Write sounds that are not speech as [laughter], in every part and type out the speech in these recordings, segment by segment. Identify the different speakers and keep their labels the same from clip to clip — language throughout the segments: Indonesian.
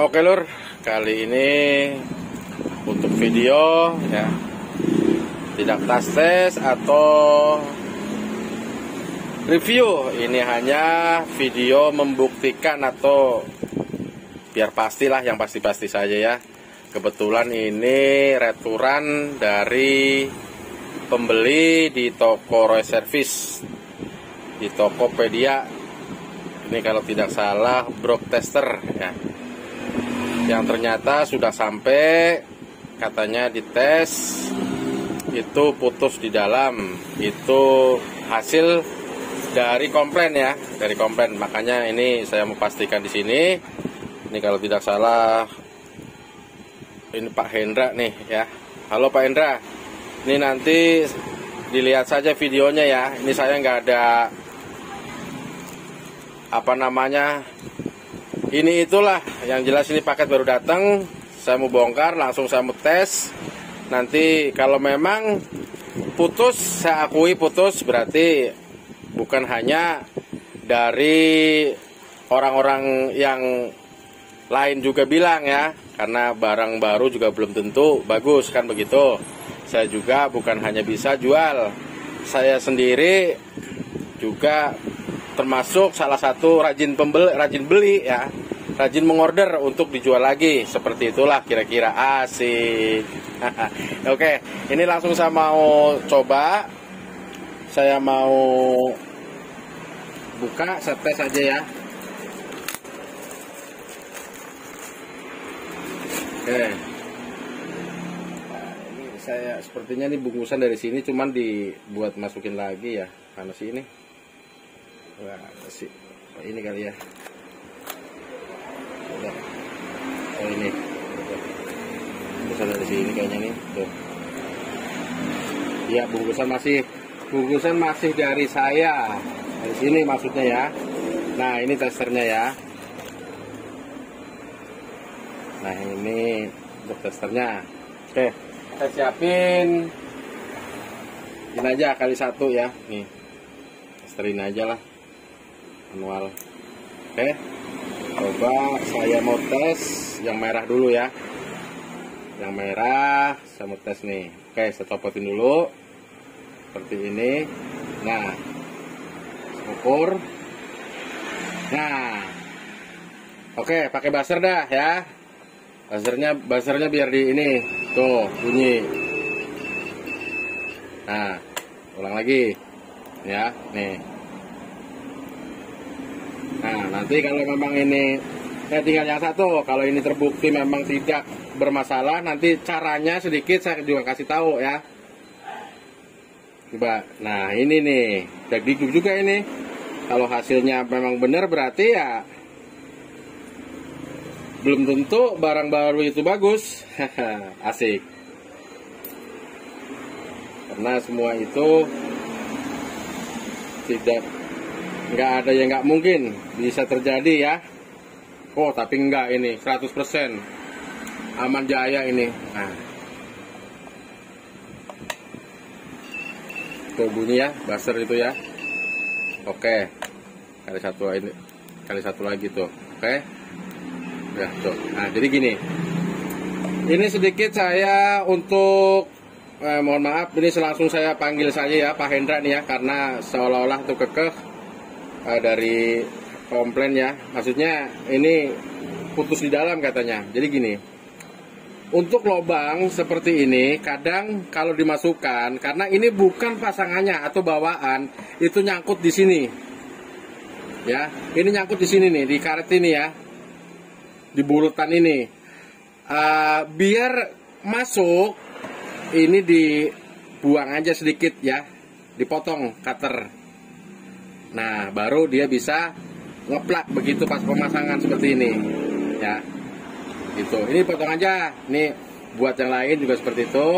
Speaker 1: Oke lur, kali ini untuk video ya. Tidak tas tes atau review. Ini hanya video membuktikan atau biar pastilah yang pasti-pasti saja ya. Kebetulan ini returan dari pembeli di toko Roy Service di Tokopedia. Ini kalau tidak salah brok tester ya yang ternyata sudah sampai katanya dites itu putus di dalam. Itu hasil dari komplain ya dari komplain. Makanya ini saya mau pastikan di sini. Ini kalau tidak salah ini Pak Hendra nih ya. Halo Pak Hendra. Ini nanti dilihat saja videonya ya. Ini saya nggak ada apa namanya ini itulah yang jelas ini paket baru datang. Saya mau bongkar langsung saya mau tes. Nanti kalau memang putus saya akui putus berarti bukan hanya dari orang-orang yang lain juga bilang ya. Karena barang baru juga belum tentu bagus kan begitu? Saya juga bukan hanya bisa jual. Saya sendiri juga termasuk salah satu rajin pembeli rajin beli ya. Rajin mengorder untuk dijual lagi. Seperti itulah kira-kira. Asik. [laughs] Oke ini langsung saya mau coba. Saya mau buka saya tes aja ya. Oke. Ini saya sepertinya ini bungkusan dari sini cuman dibuat masukin lagi ya. Karena sini Wah, masih oh, ini kali ya. Udah. Oh ini. Bungkusan dari sini kayaknya nih. Tuh. Iya, bungkusan masih bungkusan masih dari saya. Dari sini maksudnya ya. Nah, ini testernya ya. Nah, ini untuk testernya. Oke, kita siapin ini aja kali satu ya. Nih. Testerin aja lah manual. Oke. Coba saya mau tes yang merah dulu ya. Yang merah saya mau tes nih. Oke saya copotin dulu. Seperti ini. Nah ukur. Nah. Oke pakai buzzer dah ya. Buzzernya buzzernya biar di ini. Tuh bunyi. Nah ulang lagi. Ya nih Nanti kalau memang ini ya tinggal yang satu, kalau ini terbukti memang tidak bermasalah, nanti caranya sedikit saya juga kasih tahu ya. Coba, nah ini nih, dagdikduk juga ini. Kalau hasilnya memang benar berarti ya belum tentu barang baru itu bagus. [laughs] Asik. Karena semua itu tidak nggak ada yang nggak mungkin bisa terjadi ya. Oh tapi enggak ini 100% aman jaya ini. Nah. Tuh bunyi ya buzzer itu ya. Oke. Kali satu ini kali satu lagi tuh. Oke. Ya tuh. Nah jadi gini. Ini sedikit saya untuk eh, mohon maaf ini langsung saya panggil saja ya Pak Hendra nih ya karena seolah-olah tuh kekeh uh, dari komplain ya. Maksudnya ini putus di dalam katanya. Jadi gini untuk lobang seperti ini kadang kalau dimasukkan karena ini bukan pasangannya atau bawaan itu nyangkut di sini. Ya ini nyangkut di sini nih di karet ini ya. Di bulutan ini. Uh, biar masuk ini dibuang aja sedikit ya. Dipotong cutter Nah, baru dia bisa ngeplak begitu pas pemasangan seperti ini. Ya. Gitu. Ini potong aja. Ini buat yang lain juga seperti itu.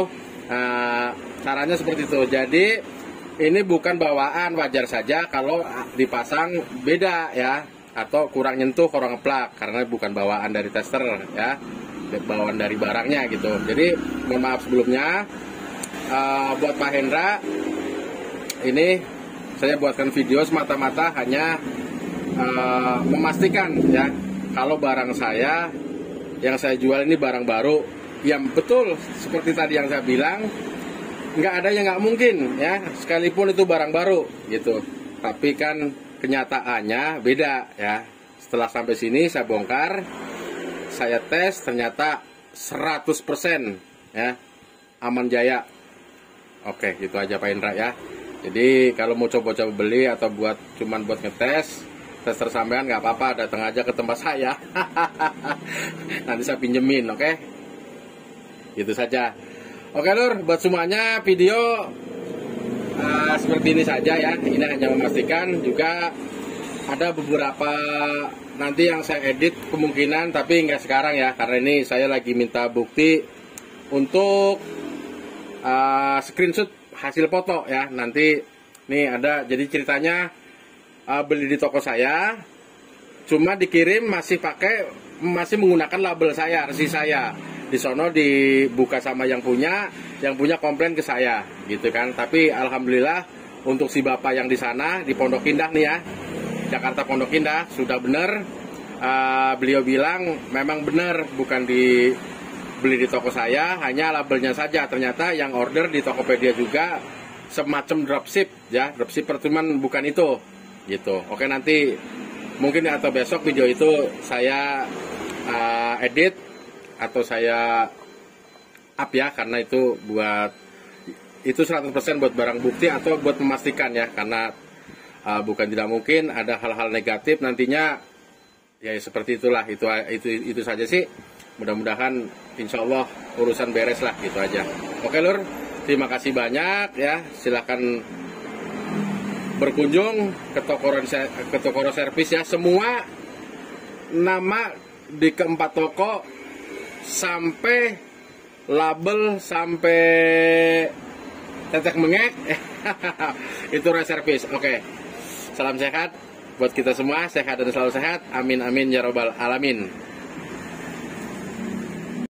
Speaker 1: Nah, caranya seperti itu. Jadi ini bukan bawaan wajar saja kalau dipasang beda ya atau kurang nyentuh kurang ngeplak karena bukan bawaan dari tester ya bawaan dari barangnya gitu jadi mohon maaf sebelumnya uh, buat Pak Hendra ini saya buatkan video semata-mata hanya uh, memastikan ya kalau barang saya yang saya jual ini barang baru yang betul seperti tadi yang saya bilang nggak ada yang nggak mungkin ya sekalipun itu barang baru gitu. Tapi kan kenyataannya beda ya. Setelah sampai sini saya bongkar saya tes ternyata 100% ya aman jaya. Oke gitu aja Pak Indra ya jadi kalau mau coba-coba beli atau buat cuman buat ngetes tester sampean nggak apa-apa datang aja ke tempat saya. [laughs] Nanti saya pinjemin oke? Okay? itu saja. Oke lur buat semuanya video uh, seperti ini saja ya. Ini hanya memastikan juga ada beberapa nanti yang saya edit kemungkinan tapi nggak sekarang ya karena ini saya lagi minta bukti untuk uh, screenshot hasil foto ya. Nanti nih ada jadi ceritanya uh, beli di toko saya. Cuma dikirim masih pakai masih menggunakan label saya resi saya. Di sono dibuka sama yang punya yang punya komplain ke saya gitu kan. Tapi alhamdulillah untuk si bapak yang di sana di Pondok Indah nih ya Jakarta Pondok Indah sudah benar uh, beliau bilang memang benar bukan di beli di toko saya hanya labelnya saja. Ternyata yang order di Tokopedia juga semacam dropship ya. Dropship cuman bukan itu. Gitu. Oke nanti mungkin atau besok video itu saya uh, edit atau saya up ya karena itu buat itu 100% buat barang bukti atau buat memastikan ya karena uh, bukan tidak mungkin ada hal-hal negatif nantinya. Ya seperti itulah. Itu itu itu saja sih mudah-mudahan insya Allah urusan beres lah gitu aja. Oke lur. Terima kasih banyak ya. Silahkan berkunjung ke toko ke toko servis ya. Semua nama di keempat toko sampai label sampai tetek mengek. [laughs] Itu reservis oke. Salam sehat buat kita semua sehat dan selalu sehat. Amin amin ya robbal alamin